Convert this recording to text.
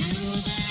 you.